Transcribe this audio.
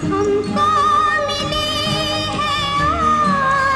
không có